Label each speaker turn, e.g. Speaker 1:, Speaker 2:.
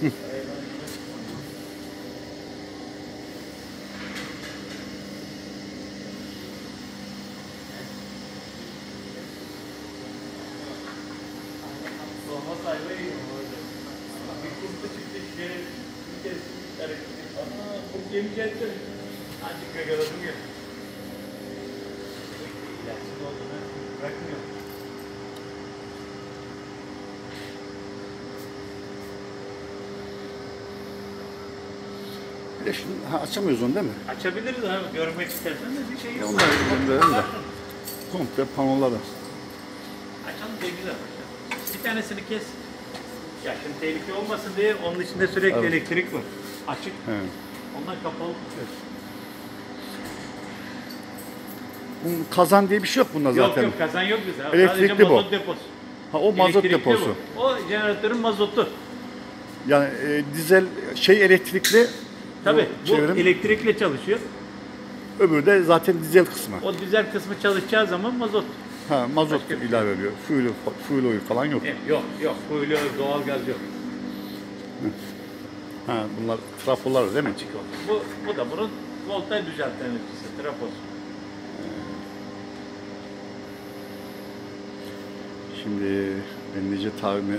Speaker 1: Kim geldi? Azıcık gagaladın ya.
Speaker 2: De şimdi ha, açamıyoruz onu değil mi?
Speaker 1: Açabiliriz abi görmek istersen de bir şey yok.
Speaker 2: Onlar gönderelim de. Komple panoları.
Speaker 1: Açalım güzel. Bir tanesini kes. Ya şimdi tehlike olmasın diye onun içinde sürekli
Speaker 2: Evet.
Speaker 1: elektrik var. Açık.
Speaker 2: He.
Speaker 1: Ondan kapalı tutuyoruz.
Speaker 2: Bunun kazan diye bir şey yok bunda zaten.
Speaker 1: Yok yok kazan yok bizde.
Speaker 2: Elektrikli
Speaker 1: Sadece
Speaker 2: bu.
Speaker 1: mazot deposu.
Speaker 2: Ha, o mazot
Speaker 1: Elektrikli
Speaker 2: deposu.
Speaker 1: bu. O jeneratörün mazotu.
Speaker 2: Yani e, dizel şey elektrikli.
Speaker 1: Tabii bu
Speaker 2: çevrim,
Speaker 1: elektrikle çalışıyor.
Speaker 2: öbürü de zaten dizel kısmı.
Speaker 1: O dizel kısmı çalışacağı zaman mazot.
Speaker 2: Ha, mazot
Speaker 1: Başka bir şey
Speaker 2: ilave ediyor. Fuel, fuel oil falan yok.
Speaker 1: E, Yok yok. Böyle doğal gaz yok.
Speaker 2: Ha, bunlar trafolar değil mi?
Speaker 1: Açık oldu. Bu, bu da bunun voltaj düzelten enerjisi. Trafosu.
Speaker 2: Şimdi ben Necdet abime